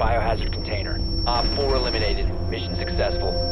biohazard container. Op 4 eliminated. Mission successful.